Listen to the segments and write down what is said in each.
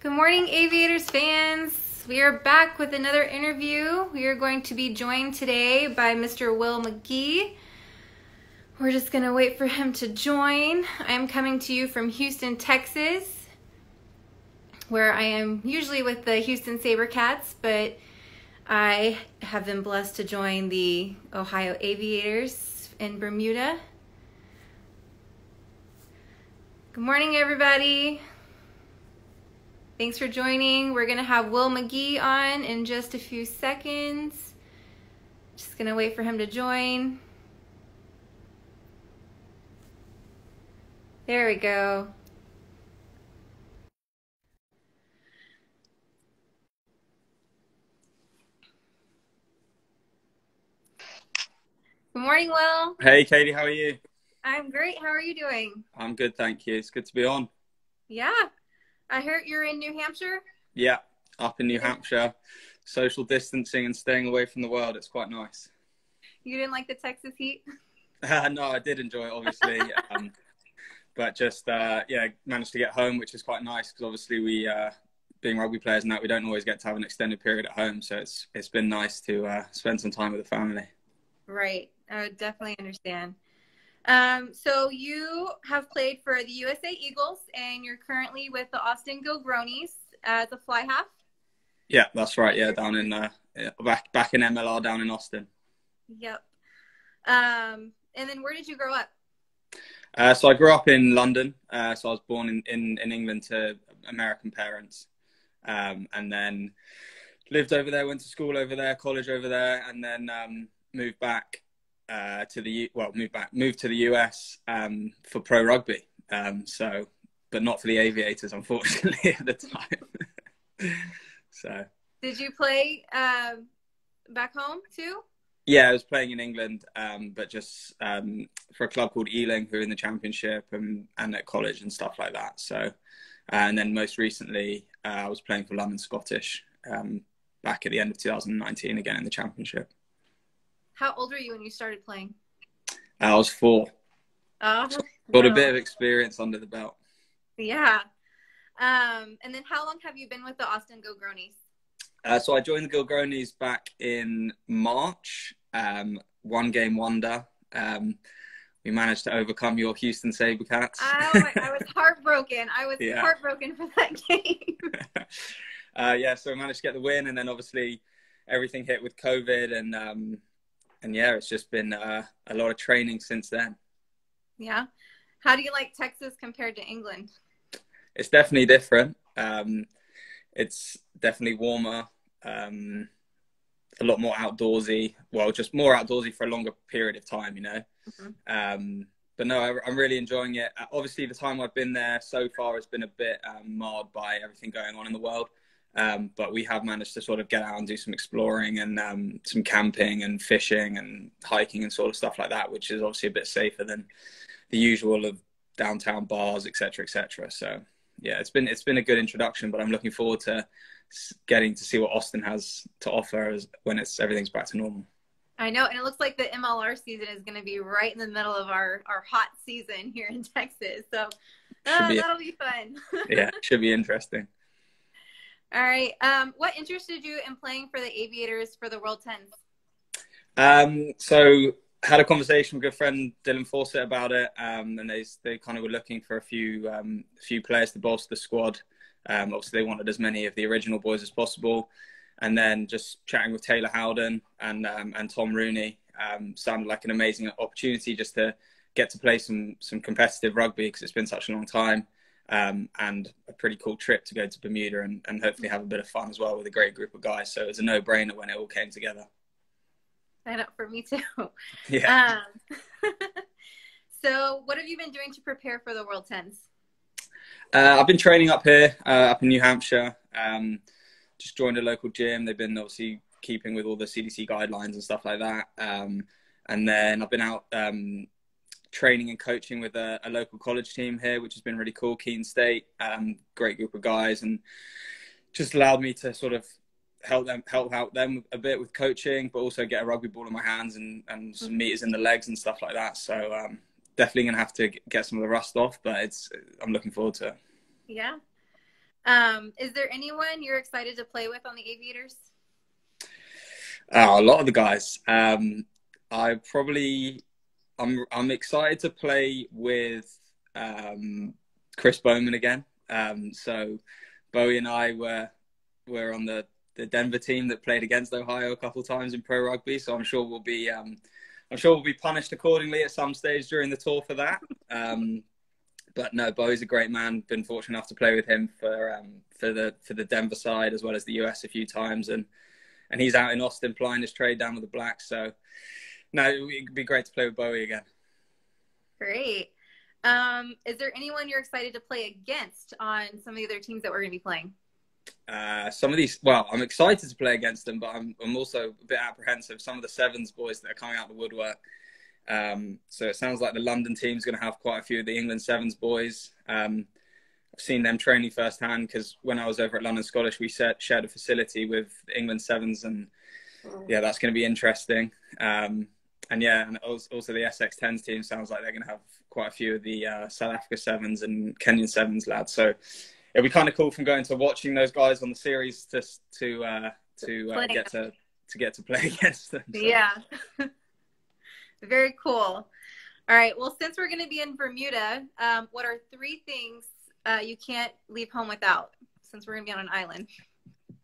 Good morning, Aviators fans. We are back with another interview. We are going to be joined today by Mr. Will Magie. We're just going to wait for him to join. I am coming to you from Houston, Texas, where I am usually with the Houston Sabercats, but I have been blessed to join the Ohio Aviators in Bermuda. Good morning, everybody. Thanks for joining. We're going to have Will Magie on in just a few seconds. Just going to wait for him to join. There we go. Good morning, Will. Hey, Katy, how are you? I'm great. How are you doing? I'm good, thank you. It's good to be on. Yeah. I heard you're in New Hampshire. Yeah, up in New Hampshire. Social distancing and staying away from the world. It's quite nice. You didn't like the Texas heat? Uh, no, I did enjoy it, obviously. um, but just, uh, yeah, managed to get home, which is quite nice because obviously we, uh, being rugby players and that, we don't always get to have an extended period at home. So it's it's been nice to uh, spend some time with the family. Right. I would definitely understand. Um, so you have played for the USA Eagles, and you're currently with the Austin Gilgronis as a fly half. Yeah, that's right. Yeah, down in uh, back back in MLR down in Austin. Yep. Um, and then where did you grow up? Uh, so I grew up in London. Uh, so I was born in, in, in England to American parents, um, and then lived over there, went to school over there, college over there, and then um, moved back uh, to the well, moved back, moved to the US um, for pro rugby. Um, so, but not for the Aviators, unfortunately, at the time. so, did you play um, back home too? Yeah, I was playing in England, um, but just um, for a club called Ealing, who are in the Championship and and at college and stuff like that. So, and then most recently, uh, I was playing for London Scottish um, back at the end of 2019 again in the Championship. How old were you when you started playing? I was four. Oh, got a bit of experience under the belt. Yeah. Um, and then how long have you been with the Austin Gilgronis? Uh, so I joined the Gilgronis back in March. Um, one game wonder. Um, we managed to overcome your Houston Sabercats. Oh, I was heartbroken. I was yeah. heartbroken for that game. uh, yeah, so we managed to get the win, and then obviously everything hit with COVID, and um, and yeah, it's just been uh, a lot of training since then. Yeah. How do you like Texas compared to England? It's definitely different. Um, it's definitely warmer, um, a lot more outdoorsy. Well, just more outdoorsy for a longer period of time, you know. Mm-hmm. Um, but no, I, am really enjoying it. Obviously, the time I've been there so far has been a bit um, marred by everything going on in the world. Um, but we have managed to sort of get out and do some exploring and um, some camping and fishing and hiking and sort of stuff like that, which is obviously a bit safer than the usual of downtown bars, etc., etc. So yeah, it's been it's been a good introduction, but I'm looking forward to getting to see what Austin has to offer as, when it's everything's back to normal. I know, and it looks like the MLR season is going to be right in the middle of our our hot season here in Texas. So uh, be, that'll be fun. yeah, should be interesting. All right. Um, what interested you in playing for the Aviators for the World Tens? Um, so had a conversation with a good friend Dylan Fawcett about it, um, and they they kind of were looking for a few um, few players to bolster the squad. Um, obviously, they wanted as many of the original boys as possible, and then just chatting with Taylor Howden and um, and Tom Rooney um, sounded like an amazing opportunity just to get to play some some competitive rugby because it's been such a long time um, and a pretty cool trip to go to Bermuda and, and hopefully have a bit of fun as well with a great group of guys. So it was a no brainer when it all came together. I know for me too. Yeah. Um, so, what have you been doing to prepare for the World Tens? Uh, I've been training up here, uh, up in New Hampshire. Um, just joined a local gym. They've been obviously keeping with all the CDC guidelines and stuff like that. Um, and then I've been out um, training and coaching with a, a, local college team here, which has been really cool. Keene State, um, great group of guys, and just allowed me to sort of help them help out them a bit with coaching, but also get a rugby ball in my hands and and some mm-hmm. meters in the legs and stuff like that. So um, definitely gonna have to get some of the rust off, but it's I'm looking forward to it. Yeah. Um, is there anyone you're excited to play with on the Aviators? Oh, a lot of the guys. Um, I probably, I'm, I'm excited to play with um, Chris Baumann again. Um, so Bowie and I were were on the the Denver team that played against Ohio a couple times in pro rugby. So I'm sure we'll be um, I'm sure we'll be punished accordingly at some stage during the tour for that. Um, but no, Bowie's a great man. Been fortunate enough to play with him for um, for the for the Denver side as well as the US a few times, and and he's out in Austin plying his trade down with the Blacks. So no, it'd be great to play with Bowie again. Great. Um, is there anyone you're excited to play against on some of the other teams that we're going to be playing? Uh, some of these, well, I'm excited to play against them, but I'm, I'm also a bit apprehensive. Some of the sevens boys that are coming out the woodwork. Um, so it sounds like the London team's going to have quite a few of the England sevens boys. Um, I've seen them training firsthand because when I was over at London Scottish, we set, shared a facility with England sevens, and yeah, that's going to be interesting. Um, and yeah, and also the SX10s team sounds like they're going to have quite a few of the uh, South Africa sevens and Kenyan sevens lads. So it'll be kind of cool from going to watching those guys on the series to to uh, to uh, get to to get to play against them. So. Yeah, very cool. All right. Well, since we're going to be in Bermuda, um, what are three things uh, you can't leave home without? Since we're going to be on an island.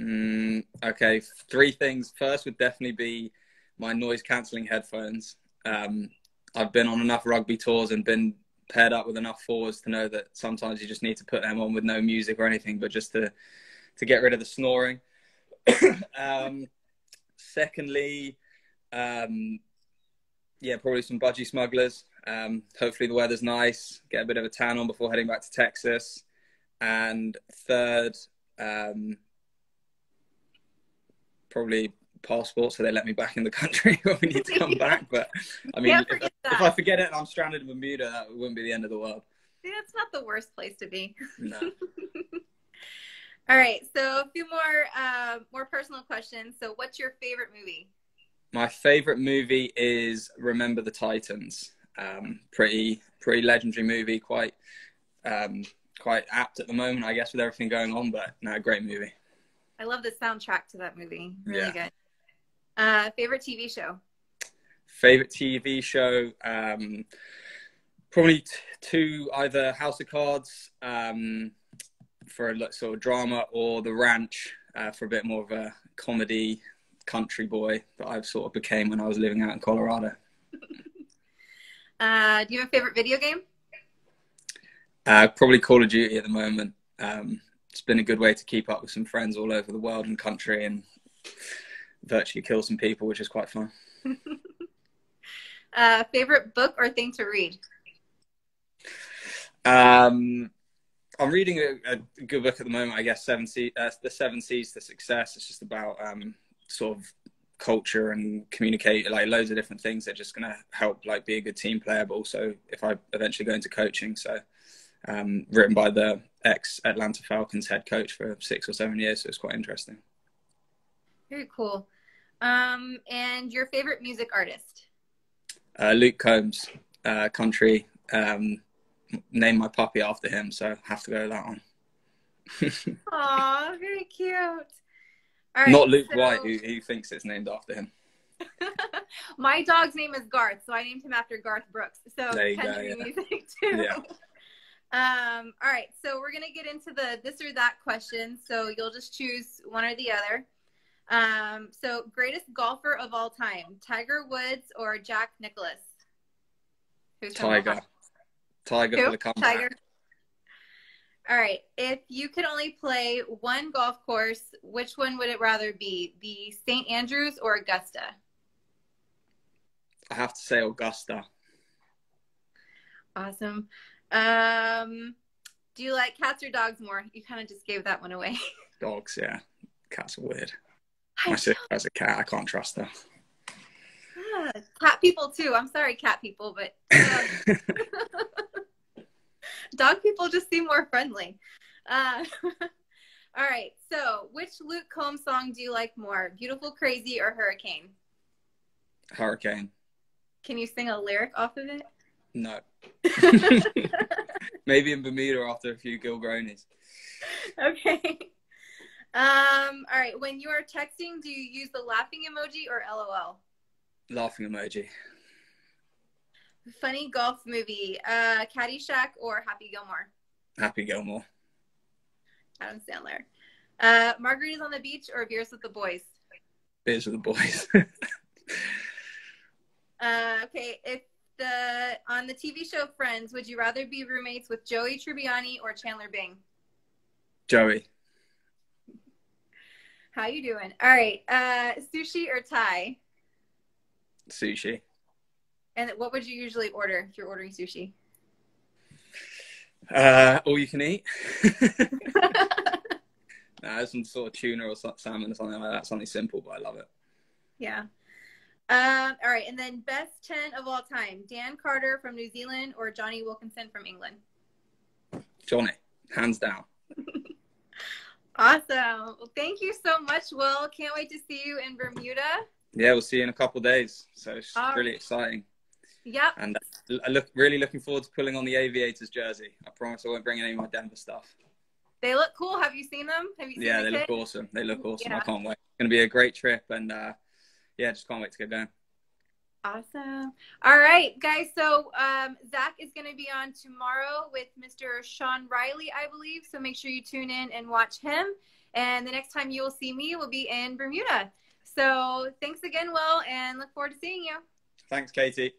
Mm, okay, three things. First would definitely be my noise cancelling headphones. Um, I've been on enough rugby tours and been paired up with enough forwards to know that sometimes you just need to put them on with no music or anything, but just to to get rid of the snoring. um, secondly, um, yeah, probably some budgie smugglers. Um, hopefully the weather's nice. Get a bit of a tan on before heading back to Texas. And third, um, probably passport, so they let me back in the country when we need to come back. But I mean, if, if, I forget it and I'm stranded in Bermuda, that wouldn't be the end of the world. Yeah, it's not the worst place to be. No. All right, so a few more uh, more personal questions. So, what's your favorite movie? My favorite movie is Remember the Titans. Um, pretty pretty legendary movie, quite um, quite apt at the moment, I guess, with everything going on. But no, great movie. I love the soundtrack to that movie. Really yeah. good. Uh, favorite TV show? Favorite TV show? Um, probably t- two, either House of Cards um, for a sort of drama or The Ranch uh, for a bit more of a comedy country boy that I've sort of became when I was living out in Colorado. uh, do you have a favorite video game? Uh, probably Call of Duty at the moment. Um, it's been a good way to keep up with some friends all over the world and country and virtually kill some people, which is quite fun. uh, favorite book or thing to read? Um, I'm reading a, a, good book at the moment. I guess Seven C, uh, the Seven C's to Success. It's just about um, sort of culture and communicate like loads of different things that are just going to help like be a good team player, but also if I eventually go into coaching. So, um, written by the ex Atlanta Falcons head coach for six or seven years, so it's quite interesting. Very cool. Um, and your favorite music artist? Uh, Luke Combs, uh, country. Um, named my puppy after him, so I have to go with that one. Aw, very cute. Not Luke so... White, who, who thinks it's named after him. my dog's name is Garth, so I named him after Garth Brooks. So country go, yeah. music too. Yeah. Um, all right, so we're gonna get into the this or that question. So you'll just choose one or the other. Um, so greatest golfer of all time, Tiger Woods or Jack Nicklaus? Who's Tiger. Tiger Who? for the comeback. Tiger. All right. If you could only play one golf course, which one would it rather be? The St. Andrews or Augusta? I have to say Augusta. Awesome. Um, do you like cats or dogs more? You kind of just gave that one away. Dogs, yeah. Cats are weird. As a, as a cat, I can't trust her. Ah, cat people too. I'm sorry, cat people, but dog people just seem more friendly. Uh, all right. So, which Luke Combs song do you like more, "Beautiful Crazy" or "Hurricane"? Hurricane. Can you sing a lyric off of it? No. Maybe in Bermuda after a few Gilgronis. Okay. Um, all right. When you are texting, do you use the laughing emoji or LOL? Laughing emoji. Funny golf movie, uh, Caddyshack or Happy Gilmore? Happy Gilmore. Adam Sandler. Uh, margaritas on the beach or beers with the boys? Beers with the boys. uh, okay. If the on the TV show Friends, would you rather be roommates with Joey Tribbiani or Chandler Bing? Joey. How you doing? All right. Uh, sushi or Thai? Sushi. And what would you usually order if you're ordering sushi? Uh, all you can eat. nah, some sort of tuna or salmon or something like that. Something simple, but I love it. Yeah. Um, all right, and then best ten of all time: Dan Carter from New Zealand or Jonny Wilkinson from England. Johnny, hands down. Awesome. Well, thank you so much, Will. Can't wait to see you in Bermuda. Yeah, we'll see you in a couple days. So it's all really right. exciting. Yep. And I look really looking forward to pulling on the Aviators jersey. I promise I won't bring any of my Denver stuff. They look cool. Have you seen them? Have you seen Yeah, the they look awesome. They look awesome. Yeah. I can't wait. It's going to be a great trip, and uh, yeah, just can't wait to get going. Awesome. All right, guys. So um, Zach is going to be on tomorrow with Mr. Sean Riley, I believe. So make sure you tune in and watch him. And the next time you will see me will be in Bermuda. So thanks again, Will, and look forward to seeing you. Thanks, Katy.